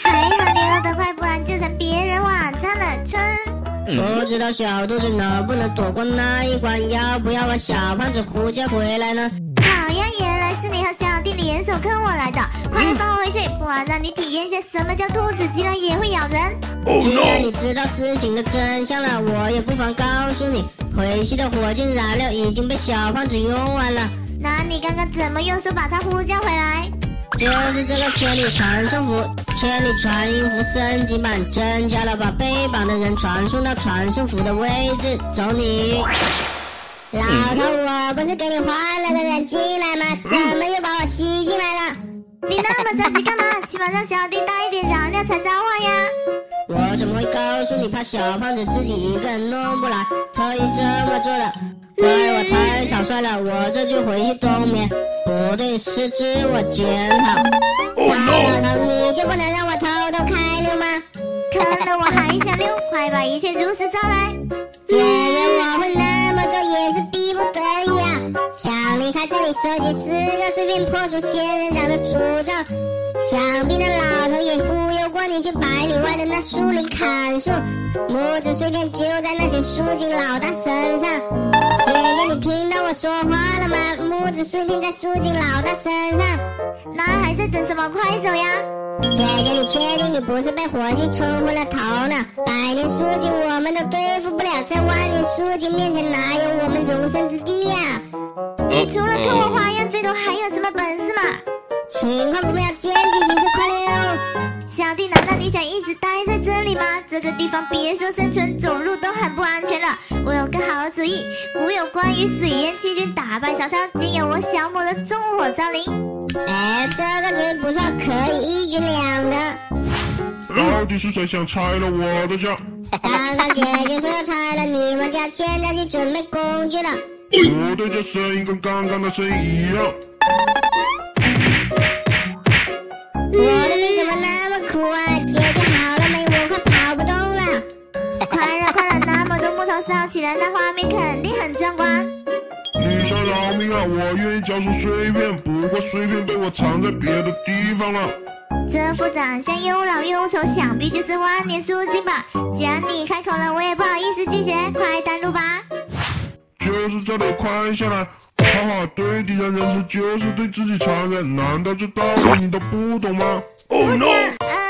还好你饿得快，不然就成别人晚餐了。春，不知道小兔子能不能躲过那一关？要不要把小胖子呼叫回来呢？好呀，原来是你和小弟联手坑我来的，快放我回去，不然让你体验一下什么叫兔子急了也会咬人。既然你知道事情的真相了，我也不妨告诉你，回去的火箭燃料已经被小胖子用完了。那你刚刚怎么用手把它呼叫回来？就是这个千里传送符，千里传音符升级版增加了把被绑的人传送到传送符的位置。走你！老头，我不是给你换了个人进来吗？怎么又把我吸进来了？你那么着急干嘛？起码让小弟带一点燃料才召唤呀！我怎么会告诉你？怕小胖子自己一个人弄不来，特意这么做的。怪我太草率了，我这就回去冬眠。不对，是自我检讨。糟老快把一切如实招来。姐姐，我会那么做也是逼不得已啊！想离开这里，收集四个碎片，破除仙人掌的诅咒。想必那老头也忽悠过你去百里外的那树林砍树，木子碎片就在那群树精老大身上。姐姐，你听到我说话了吗？木子碎片在树精老大身上，那还在等什么？快走呀！姐姐，你确定你不是被火气冲昏了头呢？百年树精我们都对付不了，在万年树精面前哪有我们容身之地呀？你除了看我花样，最多还有什么本事嘛？情况不妙，见机行事，快溜！小弟，难道你想一直待在这里吗？这个地方别说生存，走路都很不安全了。我有个好主意，古有关于水淹七军打败曹操，今有我小某的纵火烧林。哎，这个主意不错，可以一举两得。到底是谁想拆了我的家？刚刚姐姐说要拆了你们家，现在去准备工具了。我对这声音跟刚刚的声音一样。我的命怎么那么苦啊？姐姐好了没？我快跑不动了。快了快了，那么多木头烧起来，那画面肯定很壮观。你想饶命啊？我愿意交出碎片，不过碎片被我藏在别的地方了。这副长相又老又丑，想必就是万年树精吧？既然你开口了，我也不好意思拒绝，快带路吧。就是这里，快下来！哈哈，对敌人仁慈就是对自己残忍，难道这道理你都不懂吗？不讲，啊